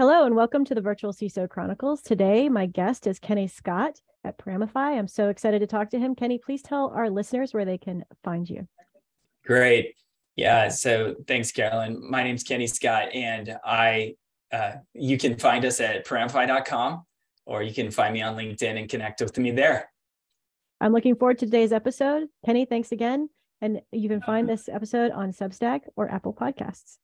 Hello and welcome to the Virtual CISO Chronicles. Today, my guest is Kenny Scott at Paramify. I'm so excited to talk to him. Kenny, please tell our listeners where they can find you. Great. Yeah. So thanks, Carolyn. My name's Kenny Scott, and I uh, you can find us at paramify.com or you can find me on LinkedIn and connect with me there. I'm looking forward to today's episode. Kenny, thanks again. And you can find this episode on Substack or Apple Podcasts.